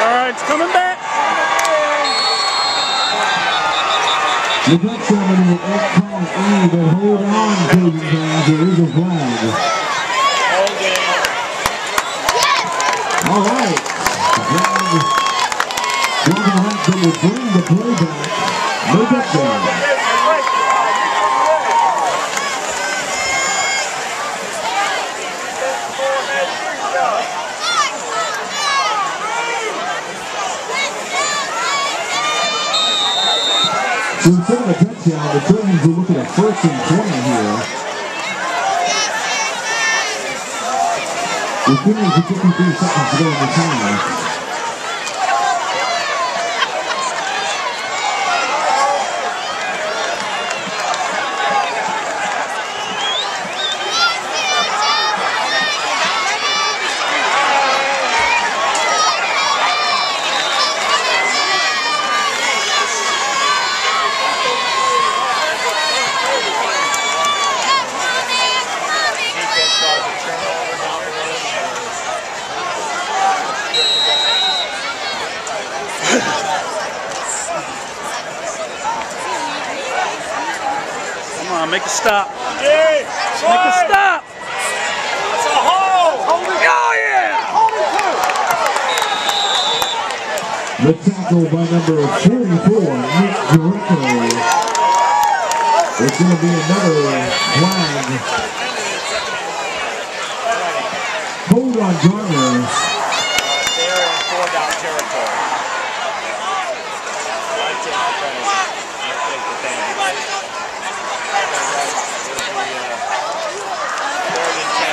All right, it's coming back. The Dutch ceremony will but hold on, Cajun fans, there is a flag. All right. Flag. Welcome back, but will bring the play back. No touchdown. So instead of a touchdown, the Trojans are looking at first and 20 here. With 2 minutes and 53 seconds to go in the time. On, make a stop. Hey, Make a stop. It's a hole. Oh, yeah. The tackle by number 44, Nick Greco. It's going to be another flag. Hold on, Garner. They're in four down territory.